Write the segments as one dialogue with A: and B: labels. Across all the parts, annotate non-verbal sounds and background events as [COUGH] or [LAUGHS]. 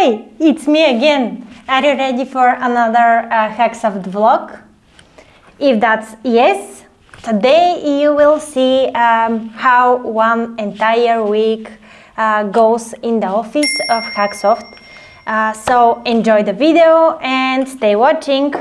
A: Hi, it's me again. Are you ready for another uh, Hacksoft vlog? If that's yes, today you will see um, how one entire week uh, goes in the office of Hacksoft. Uh, so enjoy the video and stay watching.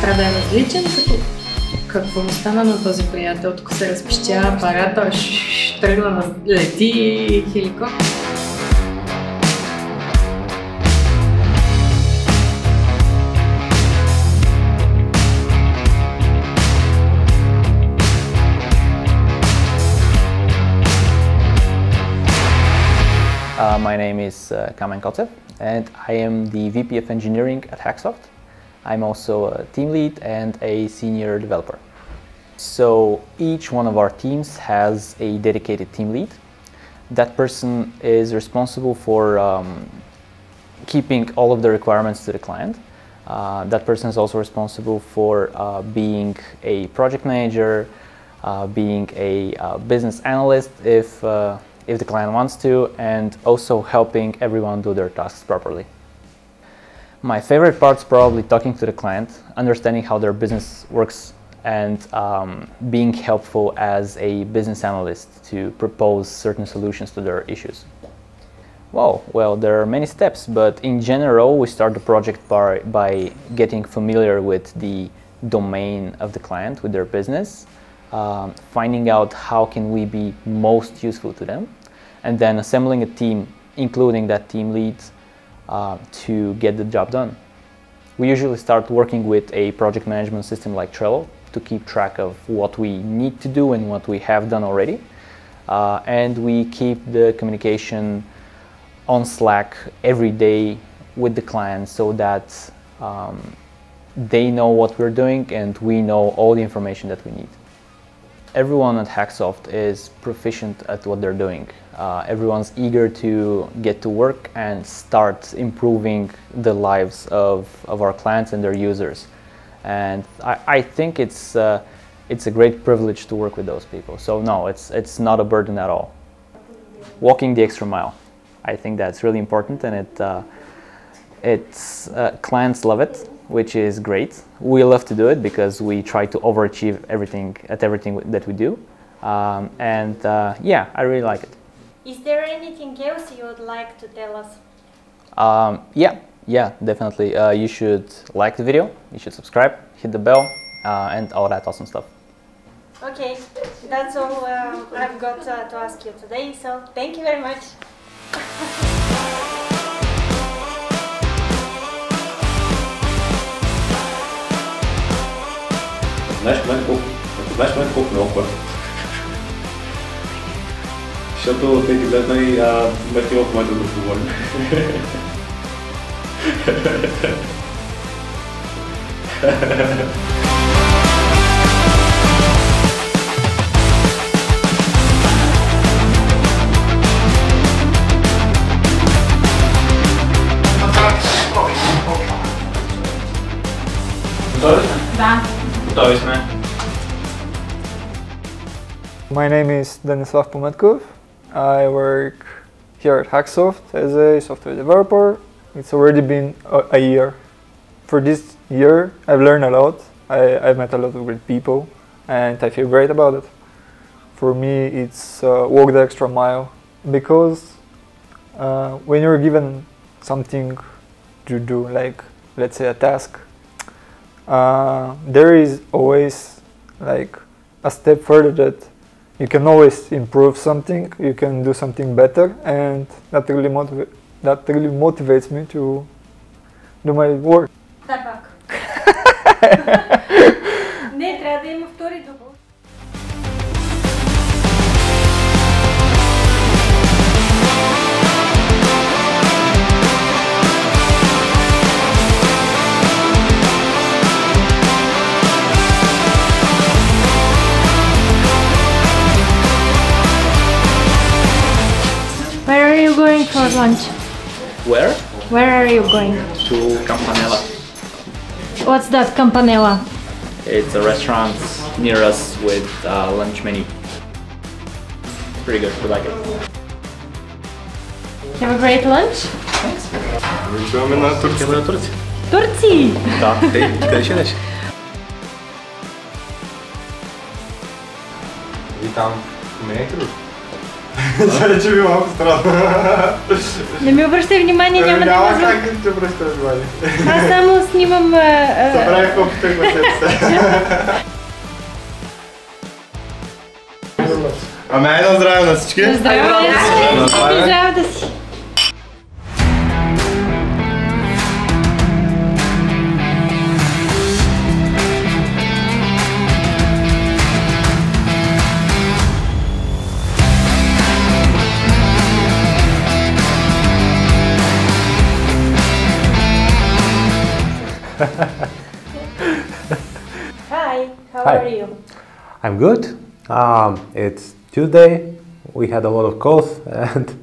B: Трябва да е различен, като какво му стана на този приятел? Тук се разпищя апарата, тръгна на лети хеликоптер.
C: Uh, my name is uh, Kamen Kotsev and I am the VP of Engineering at Hacksoft. I'm also a team lead and a senior developer. So each one of our teams has a dedicated team lead. That person is responsible for um, keeping all of the requirements to the client. Uh, that person is also responsible for uh, being a project manager, uh, being a uh, business analyst if, uh, if the client wants to, and also helping everyone do their tasks properly. My favorite part is probably talking to the client, understanding how their business works, and um, being helpful as a business analyst to propose certain solutions to their issues. Well, well, there are many steps, but in general, we start the project by, by getting familiar with the domain of the client, with their business, um, finding out how can we be most useful to them, and then assembling a team, including that team lead, uh, to get the job done. We usually start working with a project management system like Trello to keep track of what we need to do and what we have done already. Uh, and we keep the communication on Slack every day with the client so that um, they know what we're doing and we know all the information that we need. Everyone at Hacksoft is proficient at what they're doing. Uh, everyone's eager to get to work and start improving the lives of, of our clients and their users. And I, I think it's, uh, it's a great privilege to work with those people. So no, it's, it's not a burden at all. Walking the extra mile. I think that's really important and it, uh, it's, uh, clients love it, which is great. We love to do it because we try to overachieve everything at everything that we do. Um, and uh, yeah, I really like it.
A: Is there anything else you would like to tell us?
C: Um, yeah, yeah, definitely. Uh, you should like the video, you should subscribe, hit the bell, uh, and all that awesome stuff.
A: Okay, that's all uh, I've got uh, to ask you today, so thank you very much.
D: Знаеш, в мен колко, ако знаеш в мен колко много хора. Защото те ги гледат и а, мети в момента да поговорим.
C: Готови сме?
B: Да.
E: My name is Denislav Pometkov. I work here at Hacksoft as a software developer. It's already been a, a year. For this year, I've learned a lot. I, have met a lot of great people, and I feel great about it. For me, it's uh, walk the extra mile because uh, when you're given something to do, like let's say a task, uh, there is always like a step further that you can always improve something, you can do something better, and that really motiva- that really motivates me to do my work.
A: Да, [LAUGHS] пак. Не, трябва да има втори дубъл. going for lunch?
C: Where?
A: Where are you going?
C: To Campanella.
A: What's that campanella?
C: It's a restaurant near us with uh, lunch menu. Pretty good, we like it.
A: Have a great lunch.
D: Відчуваме на Турція. на Турція.
A: Турции!
D: Так, ти, ти ще десь. Вітам. Мене Крут. Це чую малко странно.
A: Не ми обръщай внимание, няма да
D: Няма как да те обръщаш внимание.
A: Аз само снимам... а, а,
D: Събравих колкото го се. Ами айде на здраве на всички.
A: Здраве!
D: Здраве.
A: Здраве да си! [LAUGHS] Hi, how
F: Hi.
A: are you?
F: I'm good. Um, it's Tuesday. We had a lot of calls [LAUGHS] and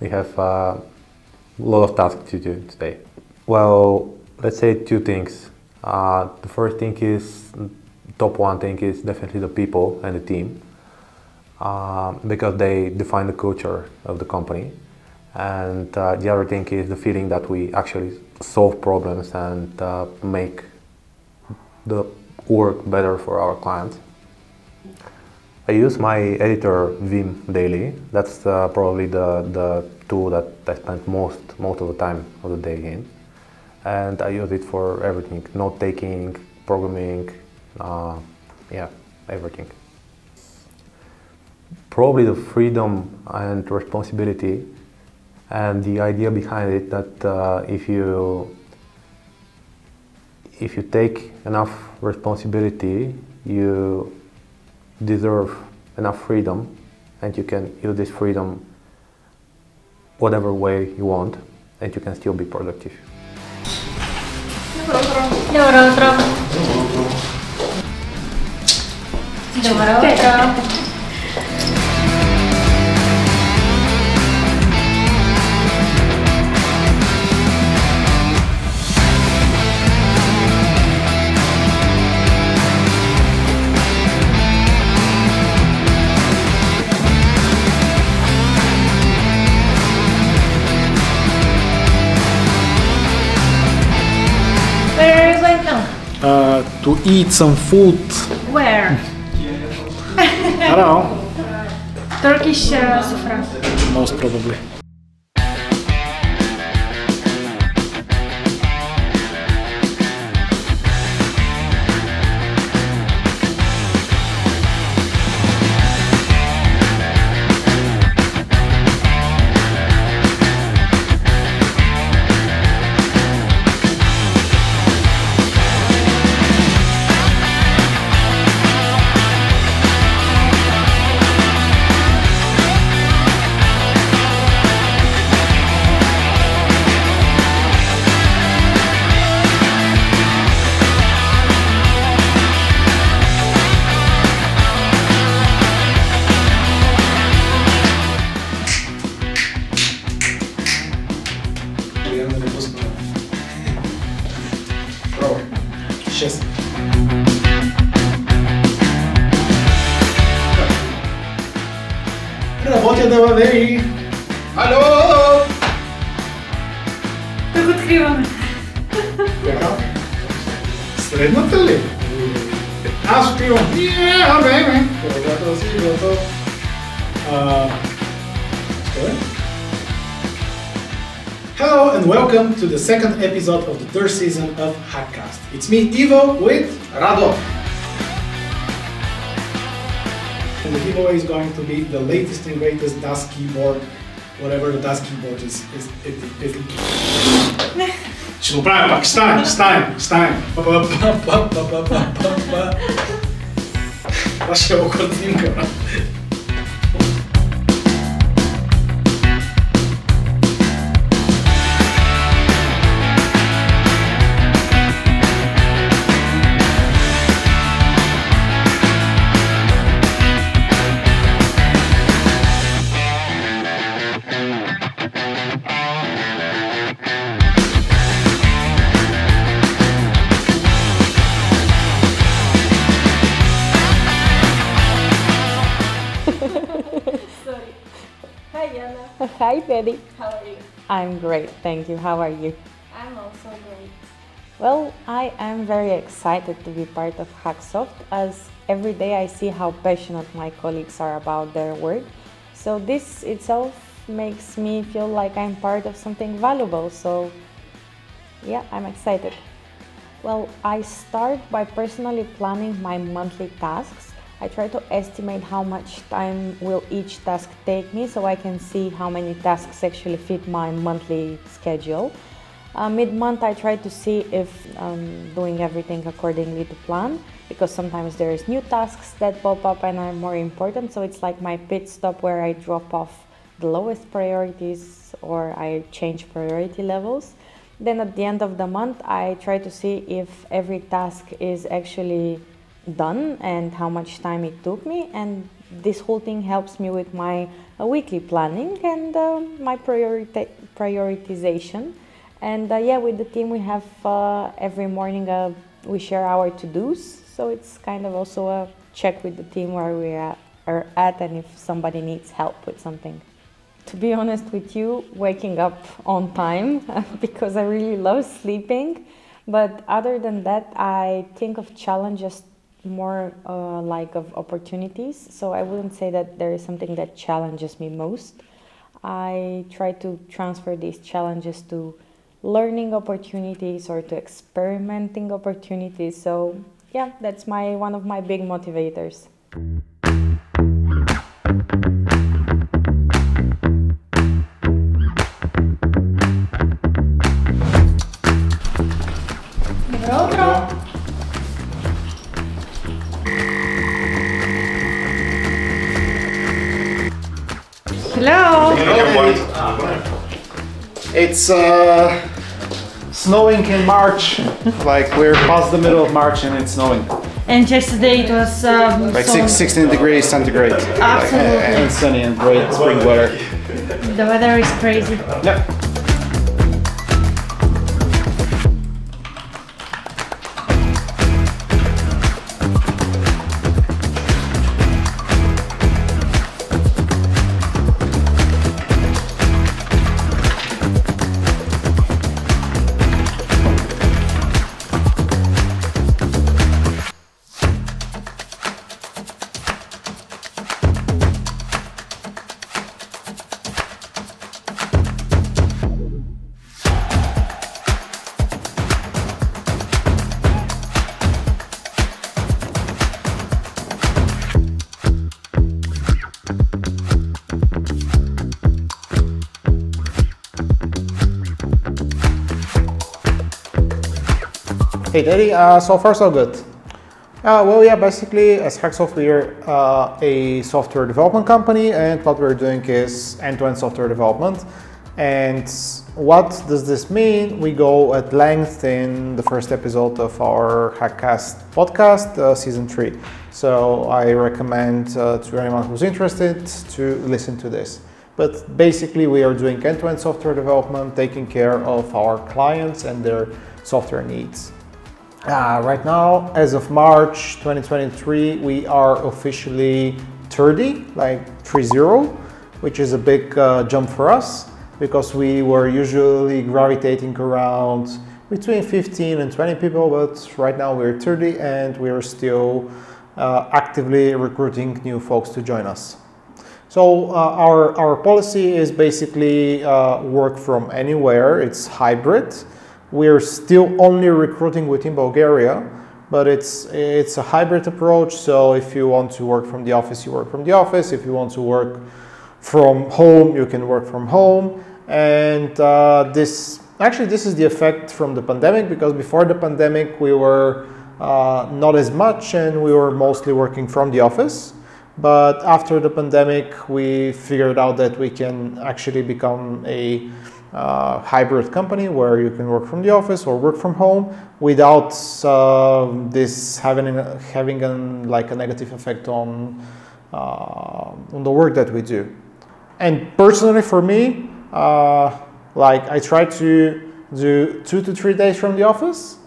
F: we have uh, a lot of tasks to do today. Well, let's say two things. Uh, the first thing is top one thing is definitely the people and the team um, because they define the culture of the company. And uh, the other thing is the feeling that we actually solve problems and uh, make the work better for our clients. I use my editor Vim daily. That's uh, probably the, the tool that I spend most most of the time of the day in, and I use it for everything: note taking, programming, uh, yeah, everything. Probably the freedom and responsibility, and the idea behind it that uh, if you if you take enough responsibility, you deserve enough freedom, and you can use this freedom whatever way you want, and you can still be productive.
A: Добро утро! Добро утро! Where
G: To eat some food.
A: Where?
G: I don't know,
A: Turkish uh,
G: most probably. welcome to the second episode of the third season of Hackcast. It's me, Ivo, with Rado. And the giveaway is going to be the latest and greatest DAS keyboard, whatever the DAS keyboard is. is, is, is. Ще го правим пак. Станем, станем, станем. Това ще е окортинка, брат.
H: Hi, Betty.
I: How are you?
H: I'm great, thank you. How are you?
I: I'm also great.
H: Well, I am very excited to be part of Hacksoft as every day I see how passionate my colleagues are about their work. So, this itself makes me feel like I'm part of something valuable. So, yeah, I'm excited. Well, I start by personally planning my monthly tasks. I try to estimate how much time will each task take me so I can see how many tasks actually fit my monthly schedule. Uh, mid-month I try to see if I'm doing everything accordingly to plan because sometimes there's new tasks that pop up and are more important so it's like my pit stop where I drop off the lowest priorities or I change priority levels. Then at the end of the month, I try to see if every task is actually done and how much time it took me. And this whole thing helps me with my uh, weekly planning and uh, my priorita- prioritization. And uh, yeah, with the team, we have uh, every morning uh, we share our to dos. So it's kind of also a check with the team where we are at and if somebody needs help with something to be honest with you, waking up on time [LAUGHS] because I really love sleeping. But other than that, I think of challenges more uh, like of opportunities. So I wouldn't say that there is something that challenges me most. I try to transfer these challenges to learning opportunities or to experimenting opportunities. So yeah, that's my one of my big motivators.
A: Hello.
J: It's uh, snowing in March. like we're past the middle of March and it's snowing.
A: And yesterday it was um,
J: Like six, 16 degrees centigrade. Like,
A: Absolutely.
J: and sunny and great spring weather.
A: the weather is crazy.
J: Yeah. Daddy, uh, so far so good. Uh, well, yeah, basically as uh, a software development company and what we're doing is end-to-end software development. And what does this mean? We go at length in the first episode of our Hackcast podcast, uh, season three. So I recommend uh, to anyone who's interested to listen to this. But basically we are doing end-to-end software development, taking care of our clients and their software needs. Uh, right now, as of March 2023, we are officially 30, like 3-0, which is a big uh, jump for us because we were usually gravitating around between 15 and 20 people, but right now we're 30 and we're still uh, actively recruiting new folks to join us. So uh, our, our policy is basically uh, work from anywhere, it's hybrid. We're still only recruiting within Bulgaria, but it's it's a hybrid approach. So if you want to work from the office, you work from the office. If you want to work from home, you can work from home. And uh, this actually this is the effect from the pandemic because before the pandemic we were uh, not as much and we were mostly working from the office. But after the pandemic, we figured out that we can actually become a uh, hybrid company where you can work from the office or work from home without uh, this having having an, like a negative effect on uh, on the work that we do. And personally, for me, uh, like I try to do two to three days from the office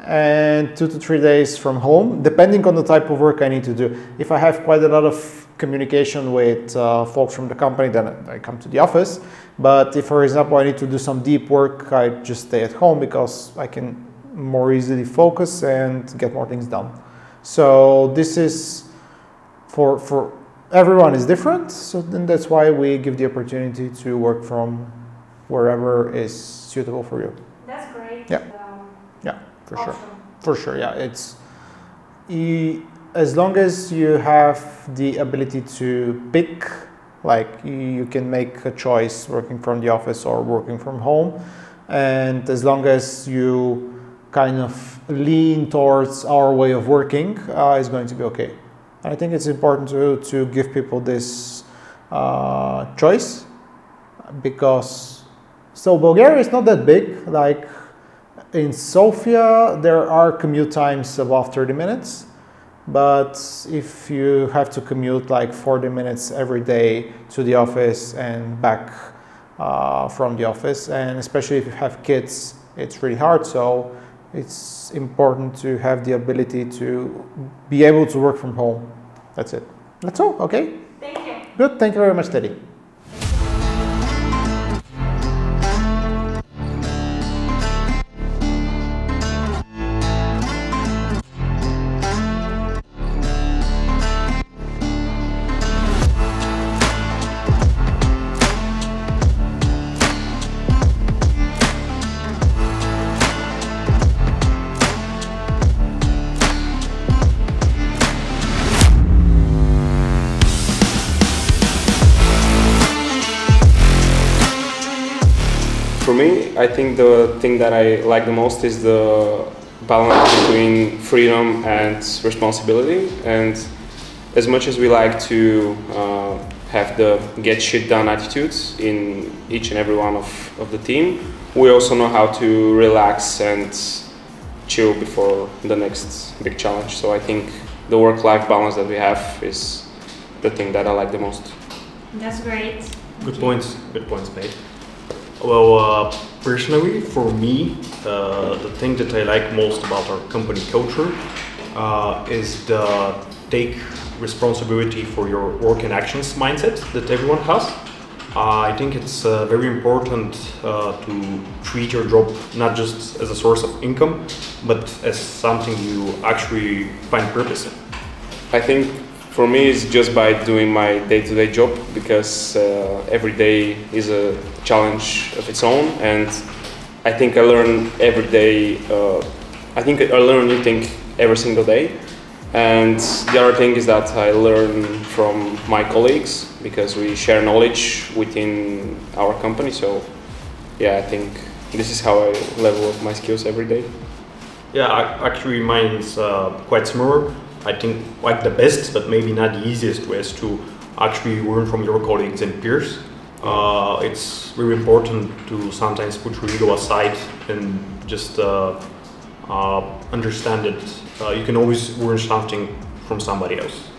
J: and two to three days from home, depending on the type of work I need to do. If I have quite a lot of communication with uh, folks from the company, then I come to the office. But if, for example, I need to do some deep work, I just stay at home because I can more easily focus and get more things done. So this is for for everyone is different. So then that's why we give the opportunity to work from wherever is suitable for you.
A: That's great.
J: Yeah. Um, yeah, for sure. For sure, yeah. It's e- as long as you have the ability to pick, like you, can make a choice working from the office or working from home, and as long as you kind of lean towards our way of working, uh, is going to be okay. I think it's important to, to give people this uh, choice because so Bulgaria is not that big. Like in Sofia, there are commute times above 30 minutes, but if you have to commute like 40 minutes every day to the office and back uh, from the office, and especially if you have kids, it's really hard. So it's important to have the ability to be able to work from home. That's it. That's all. Okay.
A: Thank you.
J: Good. Thank you very much, Teddy.
K: Think the thing that I like the most is the balance between freedom and responsibility. And as much as we like to uh, have the get shit done attitudes in each and every one of, of the team, we also know how to relax and chill before the next big challenge. So I think the work life balance that we have is the thing that I like the most.
A: That's great.
L: Good points. Good points made. Well, uh, personally, for me, uh, the thing that I like most about our company culture uh, is the take responsibility for your work and actions mindset that everyone has. Uh, I think it's uh, very important uh, to treat your job not just as a source of income, but as something you actually find purpose in.
K: I think for me it's just by doing my day-to-day job because uh, every day is a challenge of its own and I think I learn every day uh, I think I learn new thing every single day and the other thing is that I learn from my colleagues because we share knowledge within our company so yeah I think this is how I level up my skills every day.
L: Yeah, ac- actually, mine's uh, quite similar. I think like the best, but maybe not the easiest way is to actually learn from your colleagues and peers. Uh, it's very important to sometimes put your ego aside and just uh, uh, understand that uh, you can always learn something from somebody else.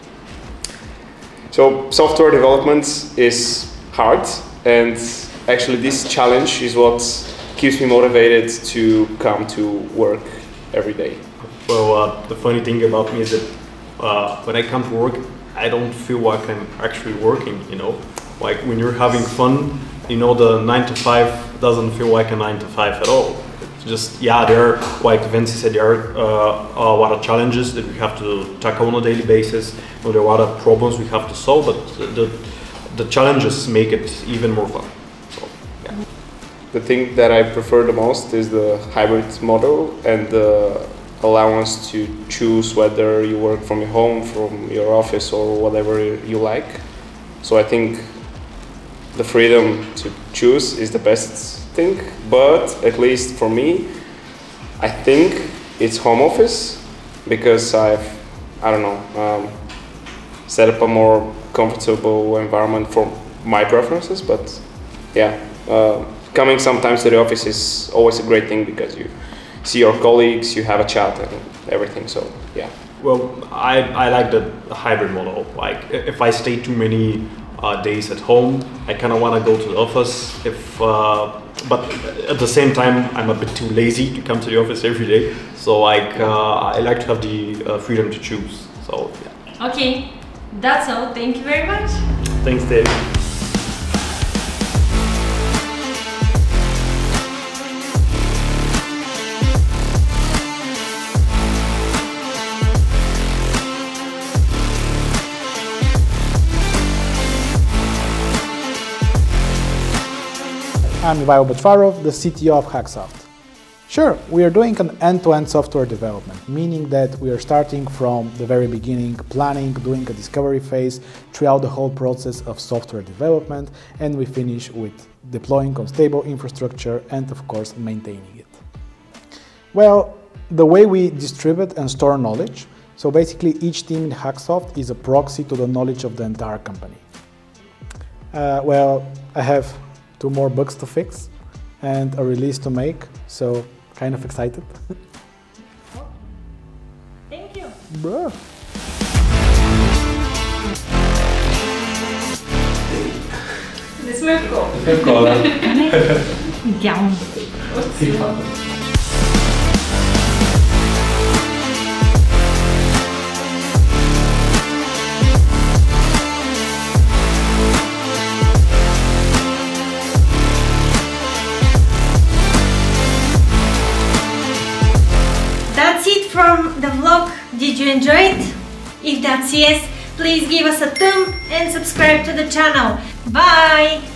K: So software development is hard, and actually this challenge is what keeps me motivated to come to work every day.
L: Well, uh, the funny thing about me is that uh, when I come to work, I don't feel like I'm actually working. You know, like when you're having fun, you know, the nine to five doesn't feel like a nine to five at all. It's just yeah, there are like Ventsi said, there are uh, a lot of challenges that we have to tackle on a daily basis. You know, there are a lot of problems we have to solve, but the the challenges make it even more fun. So yeah.
K: The thing that I prefer the most is the hybrid model and the allowance to choose whether you work from your home, from your office, or whatever you like. So I think the freedom to choose is the best thing. But at least for me, I think it's home office because I've I don't know um, set up a more comfortable environment for my preferences. But yeah, uh, coming sometimes to the office is always a great thing because you see your colleagues, you have a chat and everything. So yeah.
L: Well, I, I like the hybrid model. Like if I stay too many uh, days at home, I kind of want to go to the office. If uh, but at the same time, I'm a bit too lazy to come to the office [LAUGHS] every day. So like uh, I like to have the uh, freedom to choose. So yeah.
A: Okay.
I: That's all. Thank you very much.
L: Thanks, Dave.
G: I'm Ivail Bachvarov, the CTO of Hacksoft. Sure, we are doing an end-to-end software development, meaning that we are starting from the very beginning, planning, doing a discovery phase throughout the whole process of software development, and we finish with deploying on stable infrastructure and of course maintaining it. Well, the way we distribute and store knowledge, so basically each team in Hacksoft is a proxy to the knowledge of the entire company. Uh, well, I have two more bugs to fix and a release to make, so kind of excited. [LAUGHS]
I: Thank you.
G: Bruh.
I: Nesmrko.
A: Andiamo. That's it from the vlog. Did you enjoy it? If that's yes, please give us a thumb and subscribe to the channel. Bye!